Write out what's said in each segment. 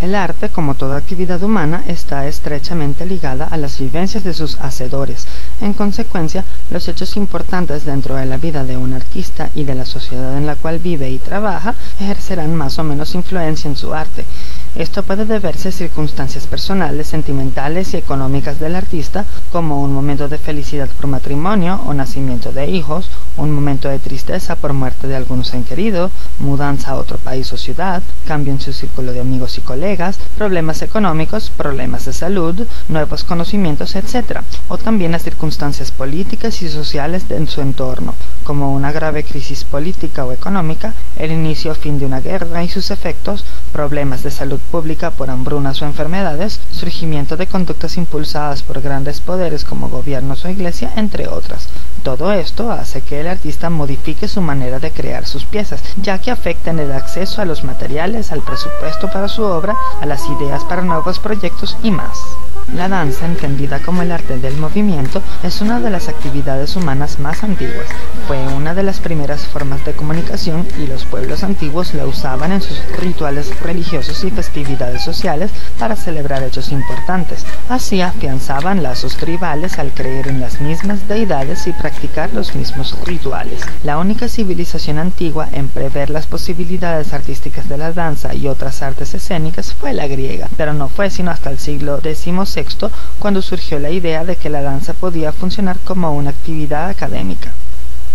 El arte, como toda actividad humana, está estrechamente ligada a las vivencias de sus hacedores. En consecuencia, los hechos importantes dentro de la vida de un artista y de la sociedad en la cual vive y trabaja ejercerán más o menos influencia en su arte. Esto puede deberse a circunstancias personales, sentimentales y económicas del artista, como un momento de felicidad por matrimonio o nacimiento de hijos, un momento de tristeza por muerte de algún ser querido, mudanza a otro país o ciudad, cambio en su círculo de amigos y colegas, problemas económicos, problemas de salud, nuevos conocimientos, etc. O también a circunstancias políticas y sociales de su entorno, como una grave crisis política o económica, el inicio o fin de una guerra y sus efectos, problemas de salud pública por hambrunas o enfermedades, surgimiento de conductas impulsadas por grandes poderes como gobiernos o iglesia, entre otras. Todo esto hace que el artista modifique su manera de crear sus piezas, ya que afectan el acceso a los materiales, al presupuesto para su obra, a las ideas para nuevos proyectos y más. La danza, entendida como el arte del movimiento, es una de las actividades humanas más antiguas. Fue una de las primeras formas de comunicación y los pueblos antiguos la usaban en sus rituales religiosos y festividades sociales para celebrar hechos importantes. Así afianzaban lazos tribales al creer en las mismas deidades y practicar los mismos rituales. La única civilización antigua en prever las posibilidades artísticas de la danza y otras artes escénicas fue la griega, pero no fue sino hasta el siglo XVI cuando surgió la idea de que la danza podía funcionar como una actividad académica.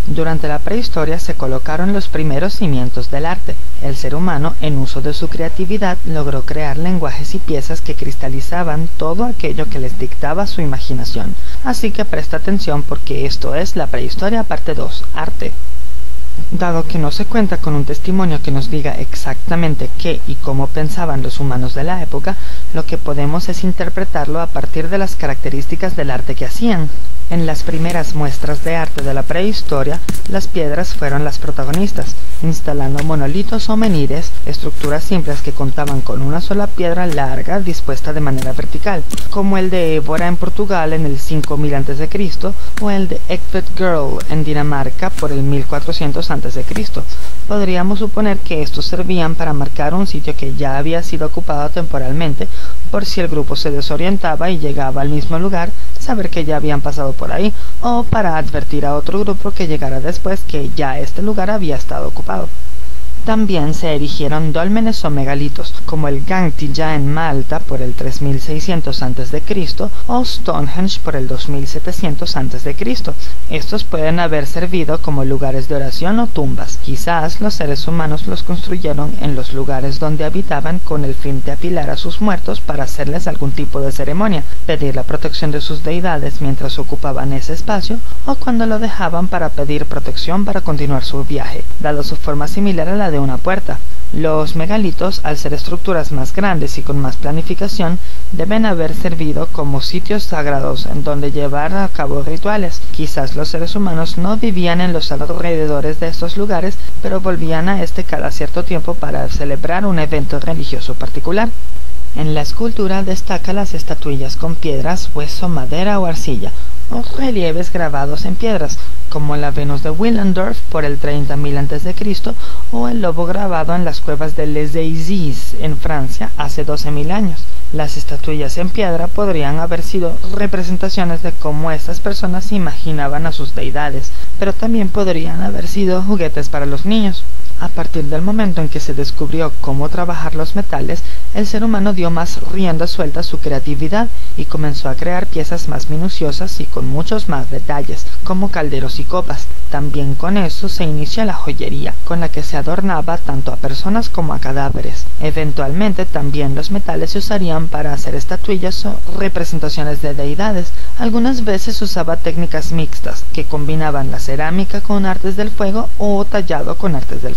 Durante la prehistoria se colocaron los primeros cimientos del arte. El ser humano, en uso de su creatividad, logró crear lenguajes y piezas que cristalizaban todo aquello que les dictaba su imaginación. Así que presta atención porque esto es la prehistoria parte 2, arte. Dado que no se cuenta con un testimonio que nos diga exactamente qué y cómo pensaban los humanos de la época, lo que podemos es interpretarlo a partir de las características del arte que hacían. En las primeras muestras de arte de la prehistoria, las piedras fueron las protagonistas, instalando monolitos o menires, estructuras simples que contaban con una sola piedra larga dispuesta de manera vertical, como el de Évora en Portugal en el 5000 a.C. o el de Girl en Dinamarca por el 1400 a.C. Podríamos suponer que estos servían para marcar un sitio que ya había sido ocupado temporalmente por si el grupo se desorientaba y llegaba al mismo lugar, saber que ya habían pasado por ahí, o para advertir a otro grupo que llegara después que ya este lugar había estado ocupado. También se erigieron dólmenes o megalitos, como el Gangtilla en Malta por el 3600 a.C. o Stonehenge por el 2700 a.C. Estos pueden haber servido como lugares de oración o tumbas. Quizás los seres humanos los construyeron en los lugares donde habitaban con el fin de apilar a sus muertos para hacerles algún tipo de ceremonia, pedir la protección de sus deidades mientras ocupaban ese espacio o cuando lo dejaban para pedir protección para continuar su viaje, dado su forma similar a la de una puerta. Los megalitos, al ser estructuras más grandes y con más planificación, deben haber servido como sitios sagrados en donde llevar a cabo rituales. Quizás los seres humanos no vivían en los alrededores de estos lugares, pero volvían a este cada cierto tiempo para celebrar un evento religioso particular. En la escultura destaca las estatuillas con piedras, hueso, madera o arcilla, o relieves grabados en piedras, como la Venus de Willendorf por el 30.000 a.C. o el lobo grabado en las cuevas de Les Aisies en Francia hace 12.000 años. Las estatuillas en piedra podrían haber sido representaciones de cómo estas personas imaginaban a sus deidades, pero también podrían haber sido juguetes para los niños. A partir del momento en que se descubrió cómo trabajar los metales, el ser humano dio más rienda suelta a su creatividad y comenzó a crear piezas más minuciosas y con muchos más detalles, como calderos y copas. También con eso se inicia la joyería, con la que se adornaba tanto a personas como a cadáveres. Eventualmente también los metales se usarían para hacer estatuillas o representaciones de deidades. Algunas veces usaba técnicas mixtas, que combinaban la cerámica con artes del fuego o tallado con artes del.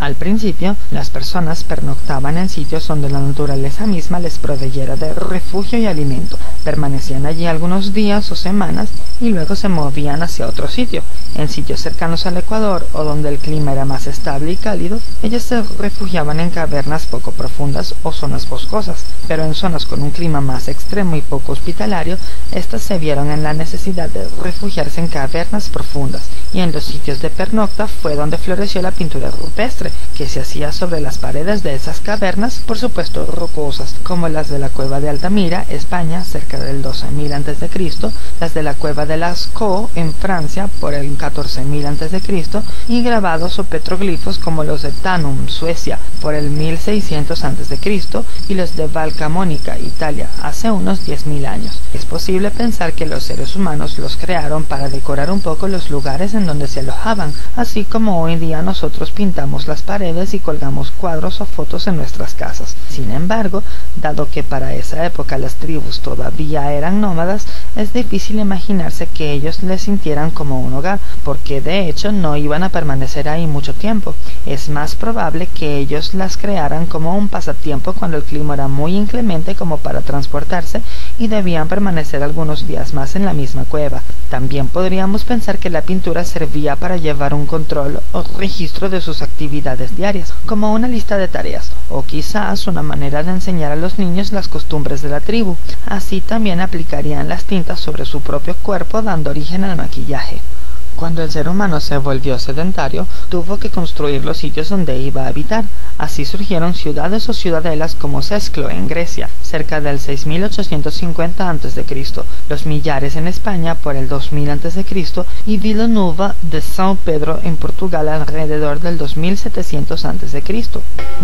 Al principio, las personas pernoctaban en sitios donde la naturaleza misma les proveyera de refugio y alimento. Permanecían allí algunos días o semanas y luego se movían hacia otro sitio. En sitios cercanos al Ecuador o donde el clima era más estable y cálido, ellas se refugiaban en cavernas poco profundas o zonas boscosas, pero en zonas con un clima más extremo y poco hospitalario, éstas se vieron en la necesidad de refugiarse en cavernas profundas, y en los sitios de pernocta fue donde floreció la pintura que se hacía sobre las paredes de esas cavernas, por supuesto rocosas, como las de la cueva de Altamira, España, cerca del 12.000 a.C., las de la cueva de Lascaux, en Francia, por el 14.000 a.C., y grabados o petroglifos como los de Tanum, Suecia, por el 1600 a.C., y los de Valcamónica, Italia, hace unos 10.000 años. Es posible pensar que los seres humanos los crearon para decorar un poco los lugares en donde se alojaban, así como hoy día nosotros pintamos las paredes y colgamos cuadros o fotos en nuestras casas. Sin embargo, dado que para esa época las tribus todavía eran nómadas, es difícil imaginarse que ellos les sintieran como un hogar, porque de hecho no iban a permanecer ahí mucho tiempo. Es más probable que ellos las crearan como un pasatiempo cuando el clima era muy inclemente como para transportarse y debían permanecer algunos días más en la misma cueva. También podríamos pensar que la pintura servía para llevar un control o registro de sus actividades diarias, como una lista de tareas, o quizás una manera de enseñar a los niños las costumbres de la tribu. Así también aplicarían las tintas sobre su propio cuerpo dando origen al maquillaje. Cuando el ser humano se volvió sedentario, tuvo que construir los sitios donde iba a habitar. Así surgieron ciudades o ciudadelas como Sesclo en Grecia, cerca del 6850 a.C., los Millares en España por el 2000 a.C. y Villanueva de São Pedro en Portugal alrededor del 2700 a.C.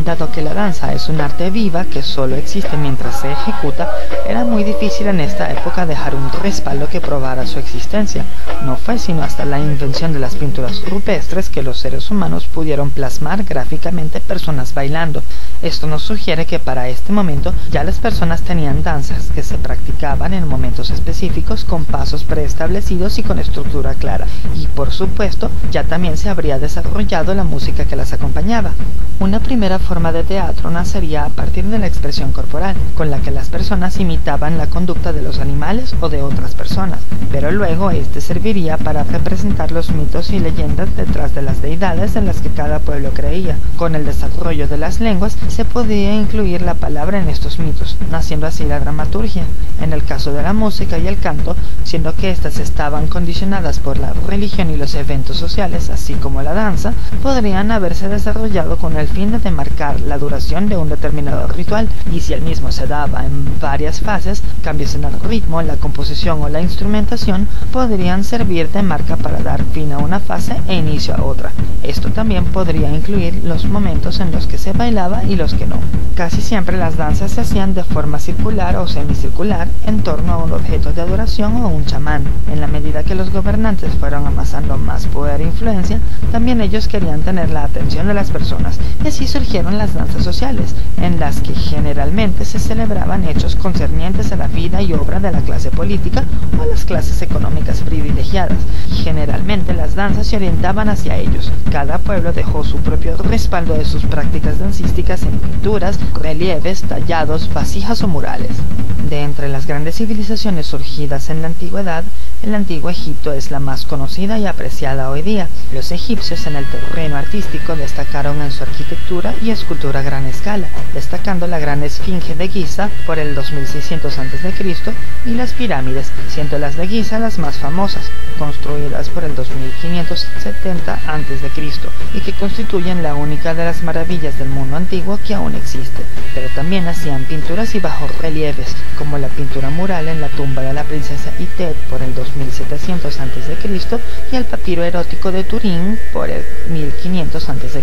Dado que la danza es un arte viva que solo existe mientras se ejecuta, era muy difícil en esta época dejar un respaldo que probara su existencia. No fue sino hasta la invención de las pinturas rupestres que los seres humanos pudieron plasmar gráficamente personas bailando. Esto nos sugiere que para este momento ya las personas tenían danzas que se practicaban en momentos específicos con pasos preestablecidos y con estructura clara. Y por supuesto ya también se habría desarrollado la música que las acompañaba. Una primera forma de teatro nacería a partir de la expresión corporal, con la que las personas imitaban la conducta de los animales o de otras personas, pero luego este serviría para representar los mitos y leyendas detrás de las deidades en las que cada pueblo creía. Con el desarrollo de las lenguas se podía incluir la palabra en estos mitos, naciendo así la dramaturgia. En el caso de la música y el canto, siendo que éstas estaban condicionadas por la religión y los eventos sociales, así como la danza, podrían haberse desarrollado con el fin de marcar la duración de un determinado ritual y si el mismo se daba en varias fases, cambios en el ritmo, la composición o la instrumentación podrían servir de marca para dar fin a una fase e inicio a otra. Esto también podría incluir los momentos en los que se bailaba y los que no. Casi siempre las danzas se hacían de forma circular o semicircular en torno a un objeto de adoración o un chamán. En la medida que los gobernantes fueron amasando más poder e influencia, también ellos querían tener la atención de las personas y así surgieron las danzas sociales, en las que generalmente se celebraban hechos concernientes a la vida y obra de la clase política o a las clases económicas privilegiadas, y generalmente las danzas se orientaban hacia ellos. Cada pueblo dejó su propio respaldo de sus prácticas dancísticas en pinturas, relieves, tallados, vasijas o murales. De entre las grandes civilizaciones surgidas en la antigüedad, el antiguo Egipto es la más conocida y apreciada hoy día. Los egipcios en el terreno artístico destacaron en su arquitectura y escultura a gran escala, destacando la gran esfinge de Giza por el 2600 a.C. y las pirámides, siendo las de Giza las más famosas, construidas por el 2570 a.C. y que constituyen la única de las maravillas del mundo antiguo que aún existe. Pero también hacían pinturas y bajorrelieves, como la pintura mural en la tumba de la princesa Itet por el 2700 a.C. y el papiro erótico de Turín por el 1500 a.C.,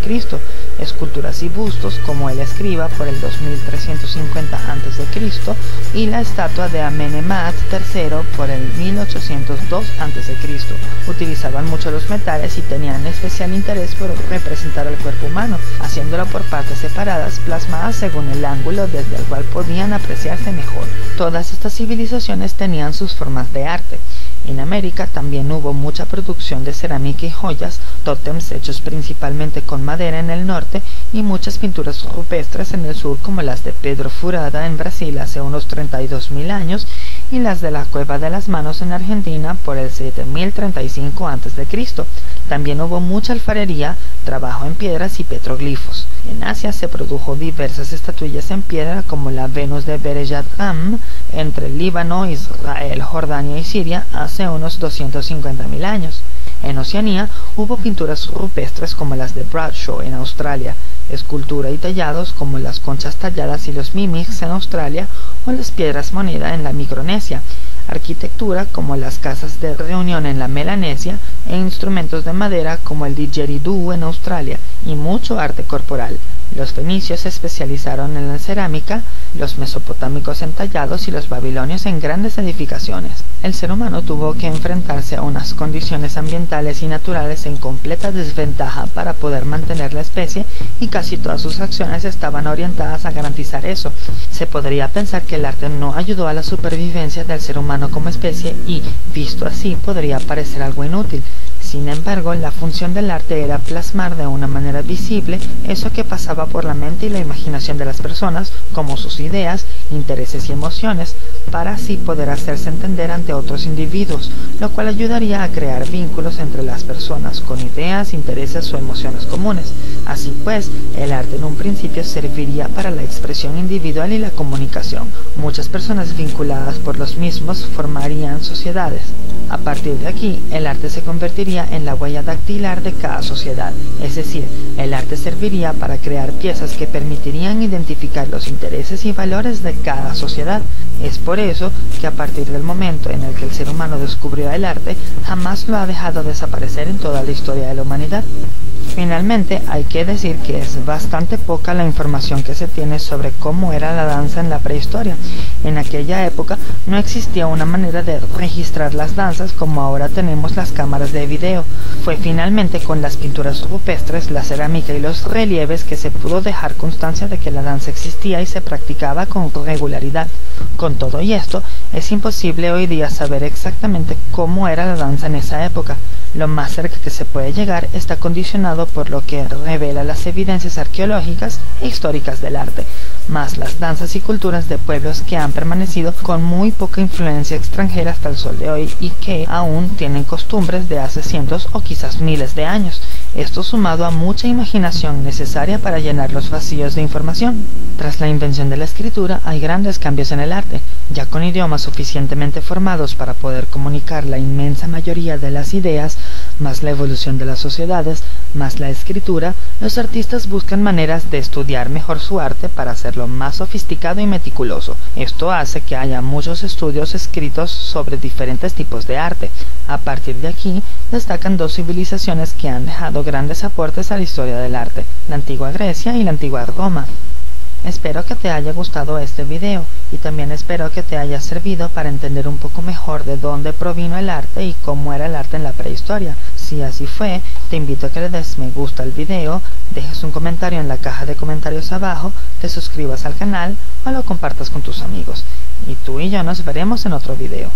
esculturas y bustos como el escriba por el 2350 a.C. y la estatua de Amenemhat III por el 1802 a.C. Utilizaban mucho los metales y tenían especial interés por representar al cuerpo humano, haciéndolo por partes separadas plasmadas según el ángulo desde el cual podían apreciarse mejor. Todas estas civilizaciones tenían sus formas de arte. En América también hubo mucha producción de cerámica y joyas, tótems hechos principalmente con madera en el norte y muchas pinturas rupestres en el sur como las de Pedro Furada en Brasil hace unos 32.000 años y las de la Cueva de las Manos en Argentina por el 7035 a.C. También hubo mucha alfarería, trabajo en piedras y petroglifos. En Asia se produjo diversas estatuillas en piedra como la Venus de Berejat Ram entre Líbano, Israel, Jordania y Siria hace unos 250.000 años. En Oceanía hubo pinturas rupestres como las de Bradshaw en Australia, escultura y tallados como las conchas talladas y los mimics en Australia o las piedras moneda en la Micronesia, arquitectura como las casas de reunión en la Melanesia e instrumentos de madera como el didgeridoo en Australia y mucho arte corporal. Los fenicios se especializaron en la cerámica, los mesopotámicos en tallados y los babilonios en grandes edificaciones. El ser humano tuvo que enfrentarse a unas condiciones ambientales y naturales en completa desventaja para poder mantener la especie y casi todas sus acciones estaban orientadas a garantizar eso. Se podría pensar que el arte no ayudó a la supervivencia del ser humano como especie y, visto así, podría parecer algo inútil. Sin embargo, la función del arte era plasmar de una manera visible eso que pasaba por la mente y la imaginación de las personas, como sus ideas, intereses y emociones, para así poder hacerse entender ante otros individuos, lo cual ayudaría a crear vínculos entre las personas con ideas, intereses o emociones comunes. Así pues, el arte en un principio serviría para la expresión individual y la comunicación. Muchas personas vinculadas por los mismos formarían sociedades. A partir de aquí, el arte se convertiría en la huella dactilar de cada sociedad, es decir, el arte serviría para crear piezas que permitirían identificar los intereses y valores de cada sociedad. Es por eso que a partir del momento en el que el ser humano descubrió el arte, jamás lo ha dejado desaparecer en toda la historia de la humanidad. Finalmente, hay que decir que es bastante poca la información que se tiene sobre cómo era la danza en la prehistoria. En aquella época no existía una manera de registrar las danzas como ahora tenemos las cámaras de Fue finalmente con las pinturas rupestres, la cerámica y los relieves que se pudo dejar constancia de que la danza existía y se practicaba con regularidad. Con todo y esto, es imposible hoy día saber exactamente cómo era la danza en esa época. Lo más cerca que se puede llegar está condicionado por lo que revela las evidencias arqueológicas e históricas del arte, más las danzas y culturas de pueblos que han permanecido con muy poca influencia extranjera hasta el sol de hoy y que aún tienen costumbres de hace cientos o quizás miles de años. Esto sumado a mucha imaginación necesaria para llenar los vacíos de información. Tras la invención de la escritura hay grandes cambios en el arte, ya con idiomas suficientemente formados para poder comunicar la inmensa mayoría de las ideas, más la evolución de las sociedades, más la escritura, los artistas buscan maneras de estudiar mejor su arte para hacerlo más sofisticado y meticuloso. Esto hace que haya muchos estudios escritos sobre diferentes tipos de arte. A partir de aquí, destacan dos civilizaciones que han dejado grandes aportes a la historia del arte, la antigua Grecia y la antigua Roma. Espero que te haya gustado este video y también espero que te haya servido para entender un poco mejor de dónde provino el arte y cómo era el arte en la prehistoria. Si así fue, te invito a que le des me gusta al video, dejes un comentario en la caja de comentarios abajo, te suscribas al canal o lo compartas con tus amigos. Y tú y yo nos veremos en otro video.